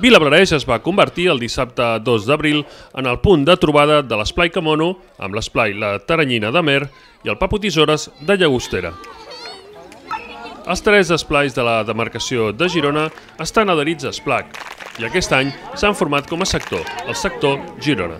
Vilablareix es va convertir el dissabte 2 d'abril en el punt de trobada de l'esplai Camono amb l'esplai La Taranyina de Mer i el Papo Tisores de Llagostera. Els tres esplais de la demarcació de Girona estan adherits a Esplac i aquest any s'han format com a sector, el sector Girona.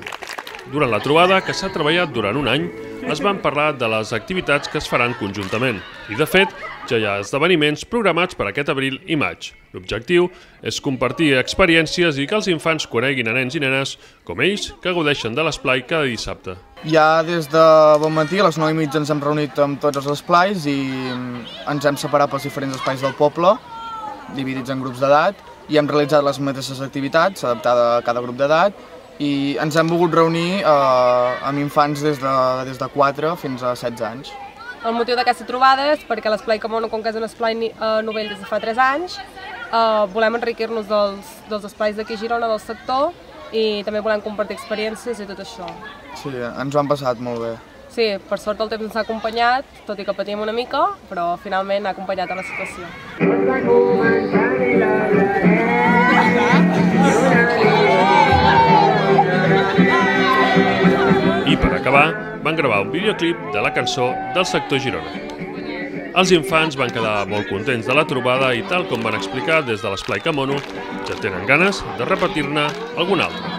Durant la trobada, que s'ha treballat durant un any, es van parlar de les activitats que es faran conjuntament i, de fet, ja hi ha esdeveniments programats per aquest abril i maig. L'objectiu és compartir experiències i que els infants coneguin a nens i nenes com ells que gaudeixen de l'esplai cada dissabte. Ja des de bon matí, a les 9 i mitja, ens hem reunit amb tots els esplais i ens hem separat pels diferents espais del poble, dividits en grups d'edat, i hem realitzat les mateixes activitats, adaptada a cada grup d'edat, i ens hem volgut reunir eh, amb infants des de, des de 4 fins a 16 anys. El motiu d'aquesta trobada és perquè l'Esplai Camono, com que és un esplai eh, novell des de fa 3 anys, eh, volem enriquir-nos dels, dels esplais d'aquí Girona, del sector, i també volem compartir experiències i tot això. Sí, ens ho han passat molt bé. Sí, per sort el temps ens ha acompanyat, tot i que patim una mica, però finalment ha acompanyat a la situació. Acabar, van gravar un videoclip de la cançó del sector Girona. Els infants van quedar molt contents de la trobada i tal com van explicar des de l'Esplai Camono, ja tenen ganes de repetir-ne alguna altra.